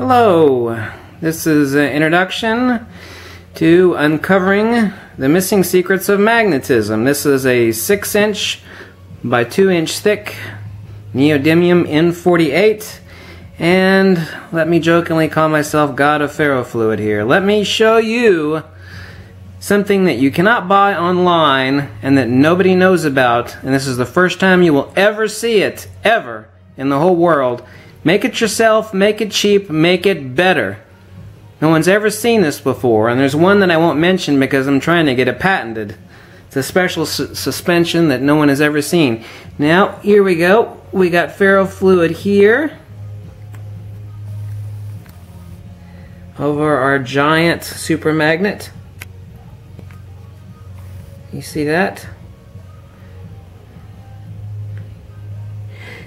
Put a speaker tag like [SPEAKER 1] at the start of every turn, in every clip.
[SPEAKER 1] Hello, this is an introduction to uncovering the missing secrets of magnetism. This is a 6 inch by 2 inch thick neodymium N48 and let me jokingly call myself God of Ferrofluid here. Let me show you something that you cannot buy online and that nobody knows about and this is the first time you will ever see it ever in the whole world Make it yourself, make it cheap, make it better. No one's ever seen this before, and there's one that I won't mention because I'm trying to get it patented. It's a special su suspension that no one has ever seen. Now, here we go. We got ferrofluid here. Over our giant super magnet. You see that?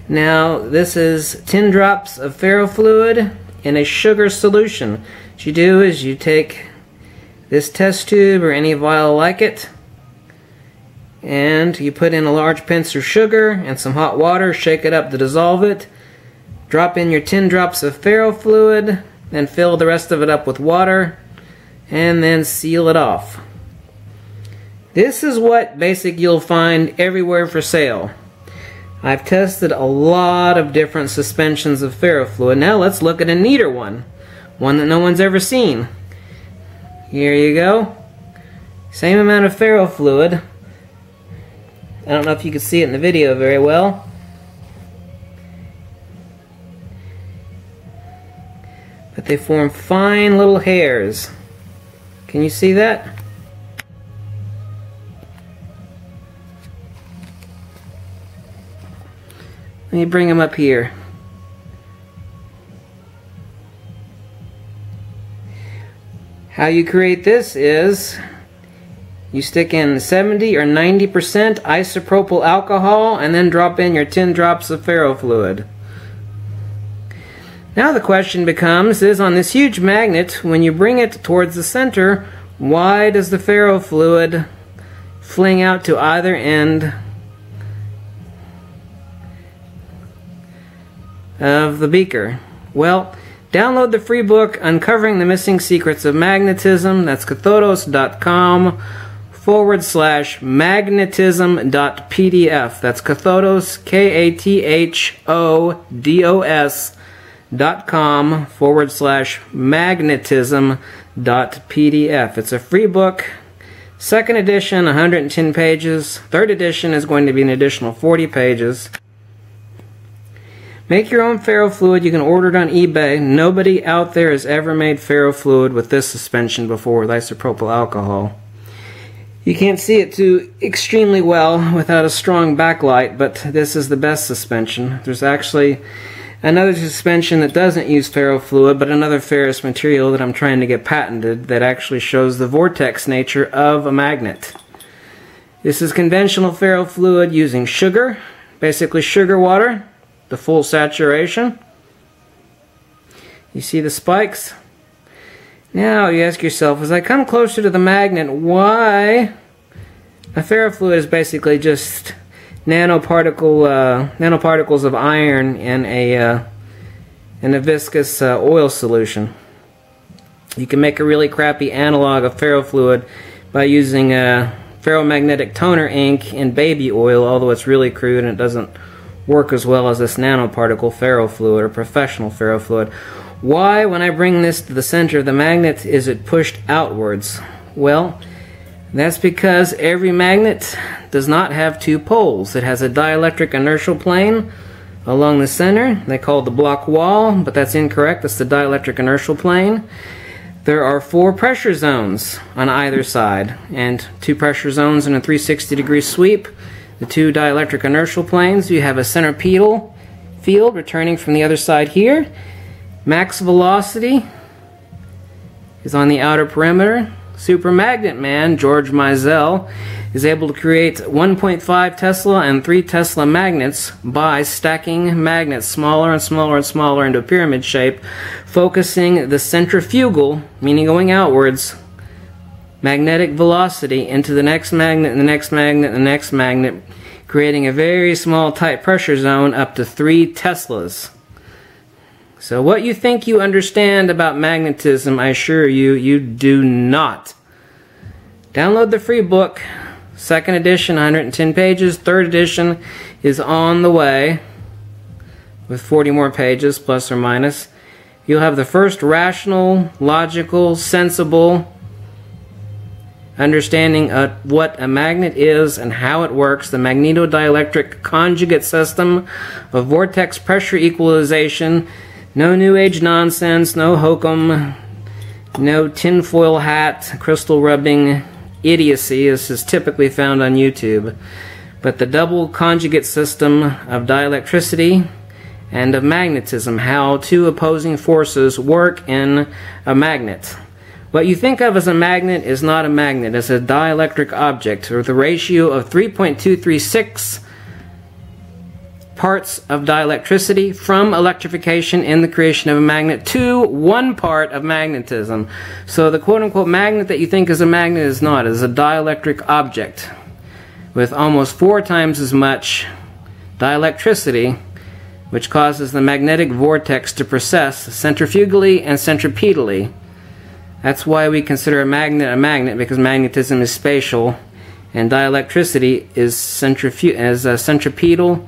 [SPEAKER 1] Now, this is 10 drops of ferrofluid in a sugar solution. What you do is you take this test tube or any vial like it, and you put in a large pinch of sugar and some hot water, shake it up to dissolve it, drop in your 10 drops of ferrofluid, then fill the rest of it up with water, and then seal it off. This is what basic you'll find everywhere for sale. I've tested a lot of different suspensions of ferrofluid. Now let's look at a neater one. One that no one's ever seen. Here you go. Same amount of ferrofluid. I don't know if you can see it in the video very well. But they form fine little hairs. Can you see that? Let me bring them up here. How you create this is you stick in 70 or 90% isopropyl alcohol and then drop in your 10 drops of ferrofluid. Now the question becomes is on this huge magnet, when you bring it towards the center, why does the ferrofluid fling out to either end of the beaker? Well, download the free book Uncovering the Missing Secrets of Magnetism. That's kathodos.com forward slash magnetism.pdf. That's kathodos, K A T H O D O S dot com forward slash magnetism dot pdf. It's a free book. Second edition, 110 pages. Third edition is going to be an additional 40 pages. Make your own ferrofluid. You can order it on eBay. Nobody out there has ever made ferrofluid with this suspension before with isopropyl alcohol. You can't see it too extremely well without a strong backlight, but this is the best suspension. There's actually another suspension that doesn't use ferrofluid, but another ferrous material that I'm trying to get patented that actually shows the vortex nature of a magnet. This is conventional ferrofluid using sugar, basically sugar water, the full saturation. You see the spikes? Now you ask yourself, as I come closer to the magnet, why a ferrofluid is basically just nanoparticle uh, nanoparticles of iron in a uh, in a viscous uh, oil solution. You can make a really crappy analog of ferrofluid by using a ferromagnetic toner ink in baby oil, although it's really crude and it doesn't work as well as this nanoparticle ferrofluid or professional ferrofluid. Why, when I bring this to the center of the magnet, is it pushed outwards? Well, that's because every magnet does not have two poles. It has a dielectric inertial plane along the center. They call it the Bloch wall, but that's incorrect. That's the dielectric inertial plane. There are four pressure zones on either side, and two pressure zones in a 360 degree sweep the two dielectric inertial planes. You have a centripetal field returning from the other side here. Max velocity is on the outer perimeter. Supermagnet man, George Mizell, is able to create 1.5 Tesla and 3 Tesla magnets by stacking magnets smaller and smaller and smaller into a pyramid shape, focusing the centrifugal, meaning going outwards, magnetic velocity into the next magnet, the next magnet, the next magnet, creating a very small tight pressure zone up to 3 Teslas. So what you think you understand about magnetism, I assure you, you do not. Download the free book, second edition, 110 pages. Third edition is on the way with 40 more pages, plus or minus. You'll have the first rational, logical, sensible understanding of what a magnet is and how it works, the magnetodielectric conjugate system of vortex pressure equalization. No New Age nonsense, no hokum, no tinfoil hat, crystal rubbing idiocy. This is typically found on YouTube, but the double conjugate system of dielectricity and of magnetism, how two opposing forces work in a magnet. What you think of as a magnet is not a magnet, it's a dielectric object with a ratio of 3.236 parts of dielectricity from electrification in the creation of a magnet to one part of magnetism. So the quote unquote magnet that you think is a magnet is not, it is a dielectric object with almost four times as much dielectricity, which causes the magnetic vortex to process centrifugally and centripetally. That's why we consider a magnet a magnet because magnetism is spatial and dielectricity is centrifu- as uh, centripetal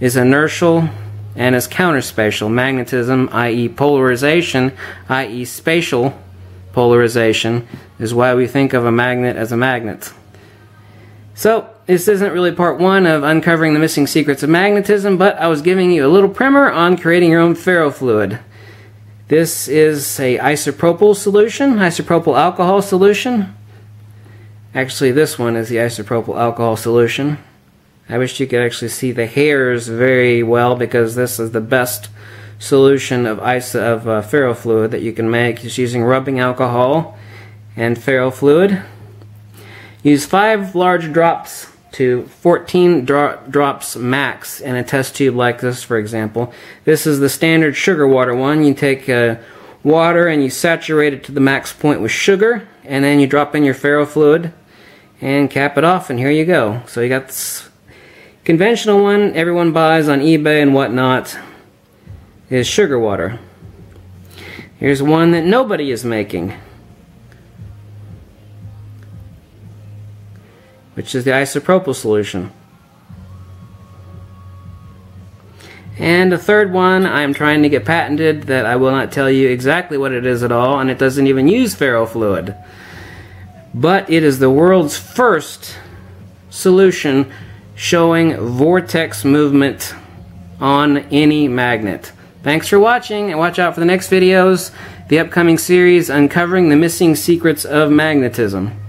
[SPEAKER 1] is inertial and is counterspatial. Magnetism, i.e., polarization, i.e., spatial polarization, is why we think of a magnet as a magnet. So, this isn't really part one of uncovering the missing secrets of magnetism, but I was giving you a little primer on creating your own ferrofluid. This is a isopropyl solution, isopropyl alcohol solution. Actually, this one is the isopropyl alcohol solution. I wish you could actually see the hairs very well because this is the best solution of ice of uh, ferrofluid that you can make just using rubbing alcohol and ferrofluid. Use 5 large drops to 14 dro drops max in a test tube like this for example. This is the standard sugar water one. You take uh, water and you saturate it to the max point with sugar and then you drop in your ferrofluid and cap it off and here you go. So you got this Conventional one everyone buys on eBay and whatnot is sugar water. Here's one that nobody is making. Which is the isopropyl solution. And a third one I'm trying to get patented that I will not tell you exactly what it is at all, and it doesn't even use ferrofluid. But it is the world's first solution showing vortex movement on any magnet. Thanks for watching and watch out for the next videos, the upcoming series uncovering the missing secrets of magnetism.